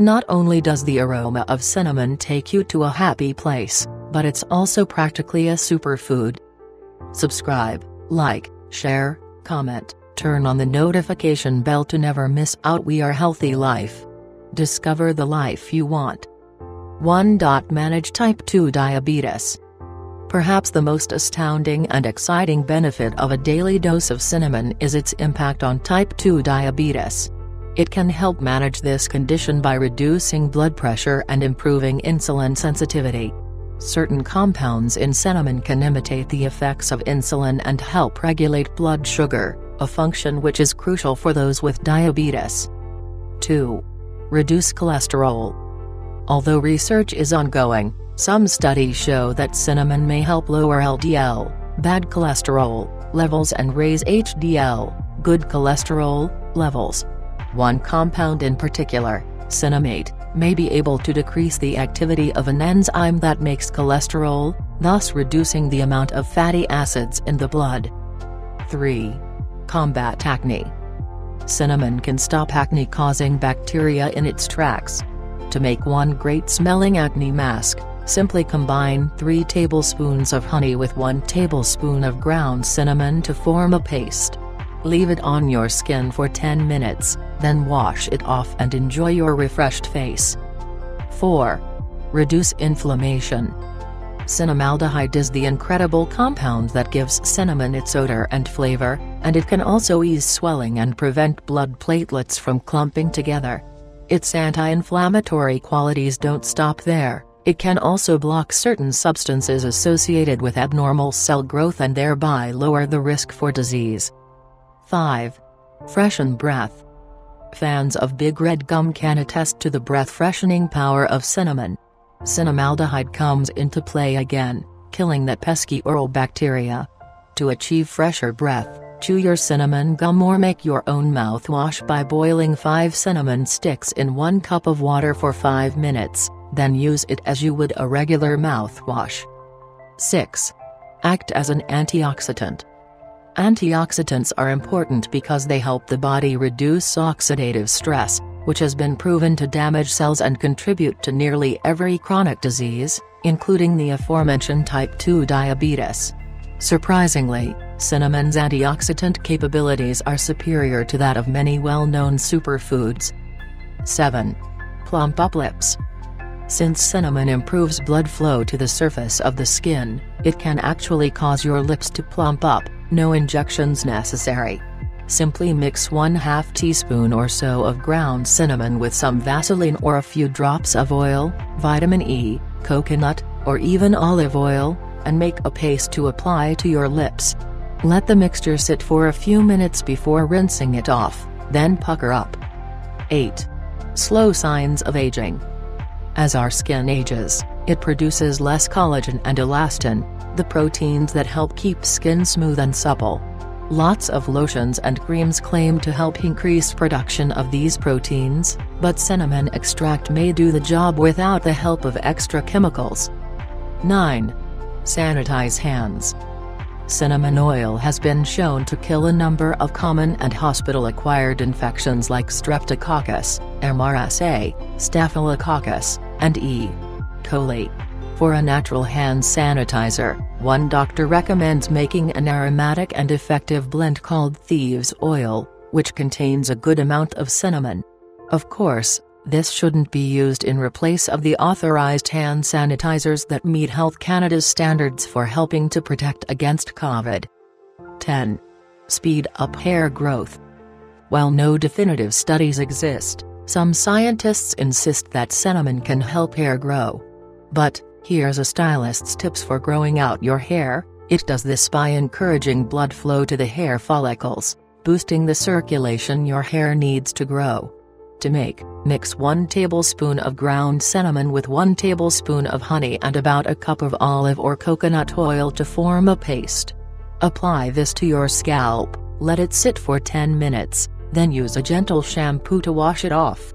Not only does the aroma of cinnamon take you to a happy place, but it's also practically a superfood. Subscribe, like, share, comment, turn on the notification bell to never miss out We Are Healthy Life. Discover the life you want. 1. Manage type 2 diabetes. Perhaps the most astounding and exciting benefit of a daily dose of cinnamon is its impact on type 2 diabetes. It can help manage this condition by reducing blood pressure and improving insulin sensitivity. Certain compounds in cinnamon can imitate the effects of insulin and help regulate blood sugar, a function which is crucial for those with diabetes. 2. Reduce cholesterol. Although research is ongoing, some studies show that cinnamon may help lower LDL, bad cholesterol, levels and raise HDL, good cholesterol, levels. One compound in particular, cinnamate, may be able to decrease the activity of an enzyme that makes cholesterol, thus reducing the amount of fatty acids in the blood. 3. Combat acne. Cinnamon can stop acne-causing bacteria in its tracks. To make one great-smelling acne mask, Simply combine 3 tablespoons of honey with 1 tablespoon of ground cinnamon to form a paste. Leave it on your skin for 10 minutes, then wash it off and enjoy your refreshed face. 4. Reduce inflammation. Cinnamaldehyde is the incredible compound that gives cinnamon its odor and flavor, and it can also ease swelling and prevent blood platelets from clumping together. Its anti-inflammatory qualities don't stop there. It can also block certain substances associated with abnormal cell growth and thereby lower the risk for disease. 5. Freshen breath. Fans of Big Red Gum can attest to the breath-freshening power of cinnamon. Cinnamaldehyde comes into play again, killing that pesky oral bacteria. To achieve fresher breath, chew your cinnamon gum or make your own mouthwash by boiling 5 cinnamon sticks in 1 cup of water for 5 minutes then use it as you would a regular mouthwash. 6. Act as an antioxidant. Antioxidants are important because they help the body reduce oxidative stress, which has been proven to damage cells and contribute to nearly every chronic disease, including the aforementioned type 2 diabetes. Surprisingly, cinnamon's antioxidant capabilities are superior to that of many well-known superfoods. 7. Plump up lips. Since cinnamon improves blood flow to the surface of the skin, it can actually cause your lips to plump up, no injections necessary. Simply mix 1 2 teaspoon or so of ground cinnamon with some Vaseline or a few drops of oil, vitamin E, coconut, or even olive oil, and make a paste to apply to your lips. Let the mixture sit for a few minutes before rinsing it off, then pucker up. 8. Slow signs of aging. As our skin ages, it produces less collagen and elastin, the proteins that help keep skin smooth and supple. Lots of lotions and creams claim to help increase production of these proteins, but cinnamon extract may do the job without the help of extra chemicals. 9. Sanitize hands. Cinnamon oil has been shown to kill a number of common and hospital-acquired infections like Streptococcus, MRSA, Staphylococcus, and E. For a natural hand sanitizer, one doctor recommends making an aromatic and effective blend called Thieves Oil, which contains a good amount of cinnamon. Of course, this shouldn't be used in replace of the authorized hand sanitizers that meet Health Canada's standards for helping to protect against COVID. 10. Speed up hair growth. While no definitive studies exist, some scientists insist that cinnamon can help hair grow. But, here's a stylist's tips for growing out your hair, it does this by encouraging blood flow to the hair follicles, boosting the circulation your hair needs to grow. To make, mix 1 tablespoon of ground cinnamon with 1 tablespoon of honey and about a cup of olive or coconut oil to form a paste. Apply this to your scalp, let it sit for 10 minutes, then use a gentle shampoo to wash it off.